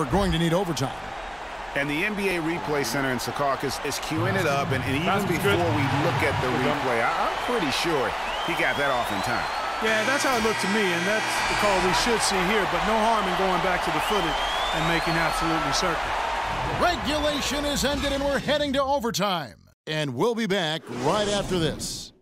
We're going to need overtime. And the NBA Replay Center in Secaucus is queuing it up, and, and even before good. we look at the replay, I, I'm pretty sure he got that off in time. Yeah, that's how it looked to me, and that's the call we should see here, but no harm in going back to the footage and making absolutely certain. Regulation is ended, and we're heading to overtime. And we'll be back right after this.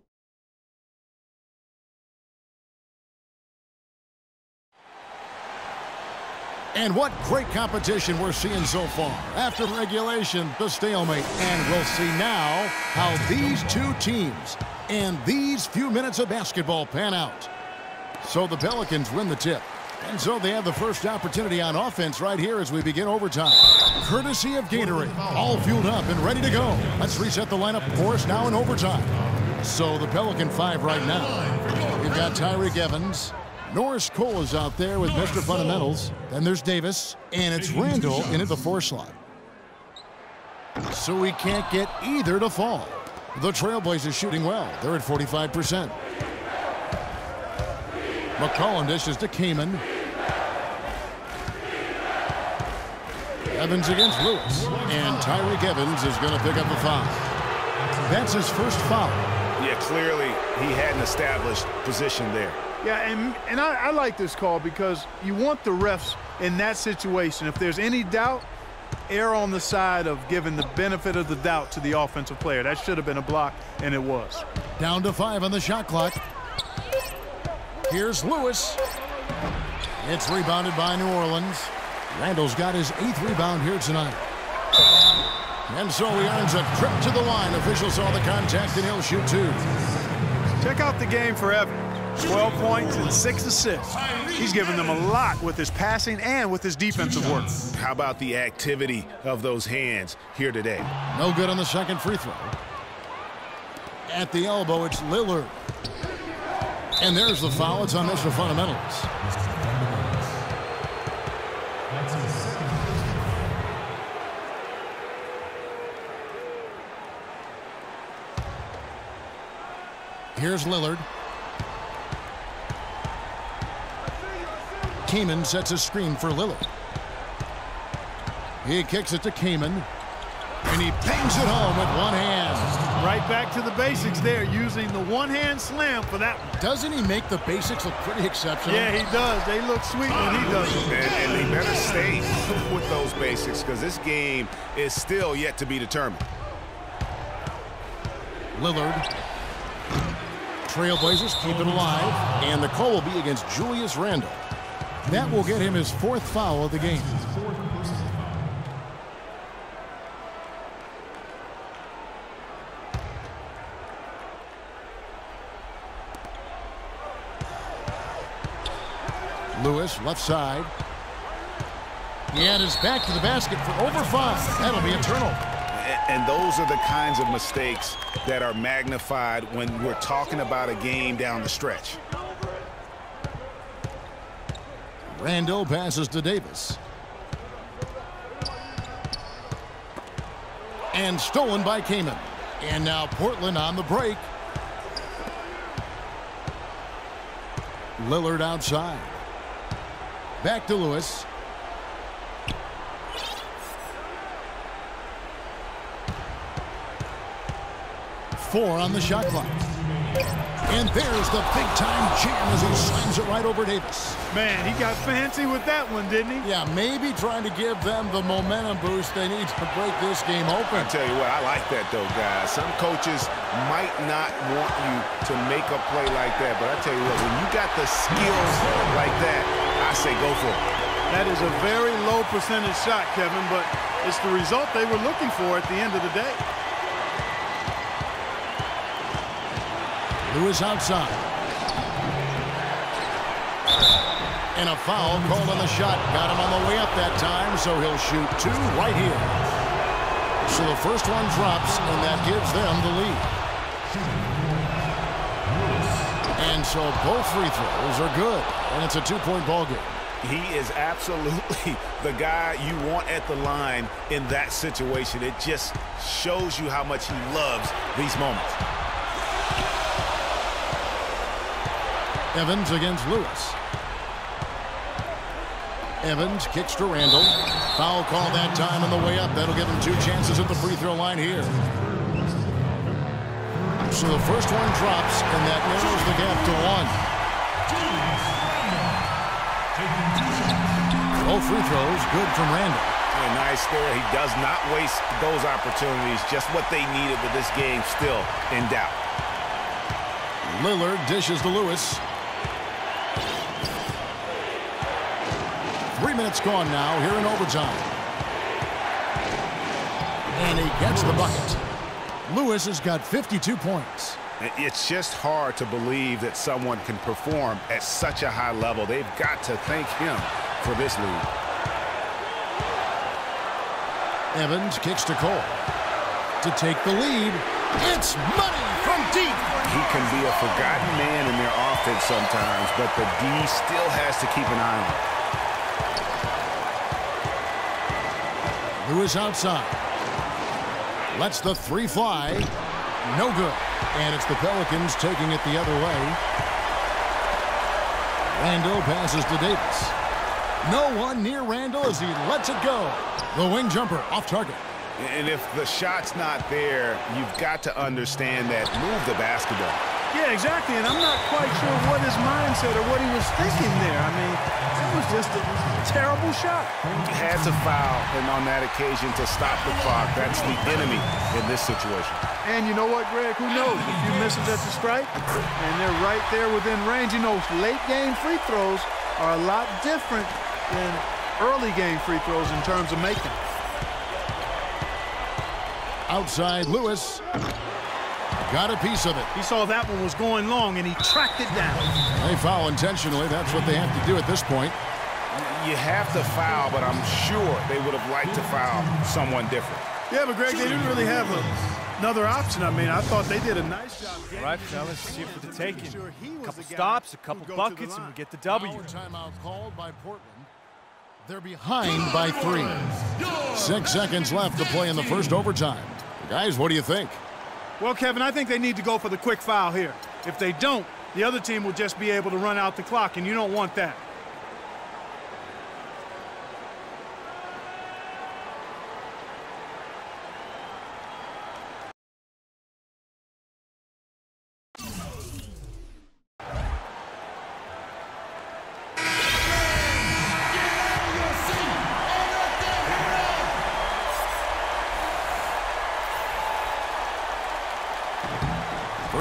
And what great competition we're seeing so far. After regulation, the stalemate. And we'll see now how these two teams and these few minutes of basketball pan out. So the Pelicans win the tip. And so they have the first opportunity on offense right here as we begin overtime. Courtesy of Gatorade. All fueled up and ready to go. Let's reset the lineup for us now in overtime. So the Pelican five right now. We've got Tyreke Evans. Norris Cole is out there with Mr. Fundamentals. Then there's Davis. And it's Randle into the four slot. So we can't get either to fall. The Trailblazers shooting well. They're at 45%. McCollum dishes to Kaman. Evans against Lewis. And Tyreke Evans is going to pick up a foul. That's his first foul. Yeah, clearly he hadn't established position there. Yeah, and, and I, I like this call because you want the refs in that situation. If there's any doubt, err on the side of giving the benefit of the doubt to the offensive player. That should have been a block, and it was. Down to five on the shot clock. Here's Lewis. It's rebounded by New Orleans. Randle's got his eighth rebound here tonight. And so he earns a trip to the line. Officials saw the contact, and he'll shoot two. Check out the game for Evans. 12 points and 6 assists. He's given them a lot with his passing and with his defensive work. How about the activity of those hands here today? No good on the second free throw. At the elbow, it's Lillard. And there's the foul. It's on Mr. Fundamentals. Here's Lillard. Kaman sets a screen for Lillard. He kicks it to Kaman. And he bangs it home with one hand. Right back to the basics there, using the one-hand slam for that one. Doesn't he make the basics look pretty exceptional? Yeah, he does. They look sweet when he does it. And, and they better stay with those basics because this game is still yet to be determined. Lillard. Trailblazers keep it alive. And the call will be against Julius Randle. That will get him his fourth foul of the game. Lewis, left side. And is back to the basket for over five. That'll be a turnover. And those are the kinds of mistakes that are magnified when we're talking about a game down the stretch. Randle passes to Davis. And stolen by Kaman. And now Portland on the break. Lillard outside. Back to Lewis. Four on the shot clock. And there's the big-time jam as he slams it right over Davis. Man, he got fancy with that one, didn't he? Yeah, maybe trying to give them the momentum boost they need to break this game open. I tell you what, I like that, though, guys. Some coaches might not want you to make a play like that, but I tell you what, when you got the skills like that, I say go for it. That is a very low percentage shot, Kevin, but it's the result they were looking for at the end of the day. Lewis outside. And a foul called on the shot. Got him on the way up that time, so he'll shoot two right here. So the first one drops, and that gives them the lead. And so both free throws are good, and it's a two-point ball game. He is absolutely the guy you want at the line in that situation. It just shows you how much he loves these moments. Evans against Lewis. Evans kicks to Randle. Foul call that time on the way up. That'll give him two chances at the free throw line here. So the first one drops, and that narrows the gap to one. Both free throws good from Randle. Nice there. He does not waste those opportunities. Just what they needed with this game still in doubt. Lillard dishes to Lewis. Minutes gone now here in overtime. And he gets the bucket. Lewis has got 52 points. It's just hard to believe that someone can perform at such a high level. They've got to thank him for this lead. Evans kicks to Cole. To take the lead, it's money from deep. He can be a forgotten man in their offense sometimes, but the D still has to keep an eye on him. Lewis outside. Lets the three fly. No good. And it's the Pelicans taking it the other way. Randle passes to Davis. No one near Randle as he lets it go. The wing jumper off target. And if the shot's not there, you've got to understand that move the basketball. Yeah, exactly. And I'm not quite sure what his mindset or what he was thinking there. I mean, it was just a terrible shot. He had to foul and on that occasion to stop the clock. That's the enemy in this situation. And you know what, Greg? Who knows? A few misses at the strike, and they're right there within range. You know, late game free throws are a lot different than early game free throws in terms of making. Outside Lewis. Got a piece of it. He saw that one was going long, and he tracked it down. They foul intentionally. That's what they have to do at this point. You have to foul, but I'm sure they would have liked to foul someone different. Yeah, but Greg, they didn't really have a, another option. I mean, I thought they did a nice job. All right, fellas, see for the taking. A couple stops, a couple buckets, and we get the W. Timeout called by Portland. They're behind by three. Six seconds left to play in the first overtime. Guys, what do you think? Well, Kevin, I think they need to go for the quick foul here. If they don't, the other team will just be able to run out the clock, and you don't want that.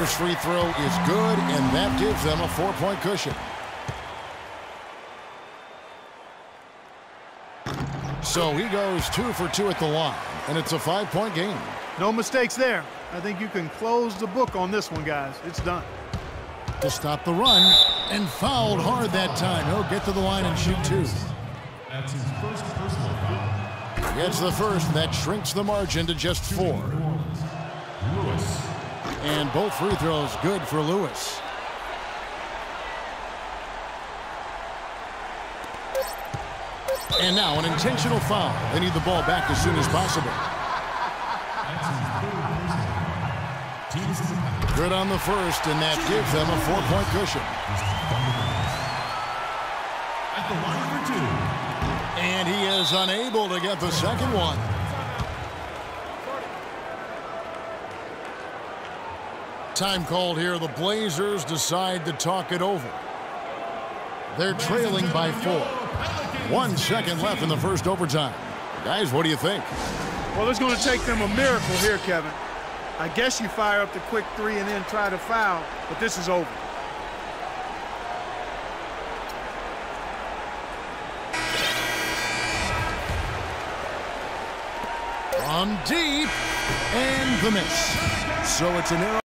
First free throw is good, and that gives them a four-point cushion. So he goes two for two at the line, and it's a five-point game. No mistakes there. I think you can close the book on this one, guys. It's done. To stop the run, and fouled hard that time. He'll get to the line and shoot two. That's his first personal foul. Gets the first. That shrinks the margin to just four. Lewis. And both free throws good for Lewis. And now an intentional foul. They need the ball back as soon as possible. That's his third personal. Teams in the pack. Good on the first, and that gives them a four-point cushion. At the line for two. And he is unable to get the second one. Time called here. The Blazers decide to talk it over. They're trailing by four. One second left in the first overtime. Guys, what do you think? Well, it's going to take them a miracle here, Kevin. I guess you fire up the quick three and then try to foul, but this is over. From deep, and the miss. So it's an arrow.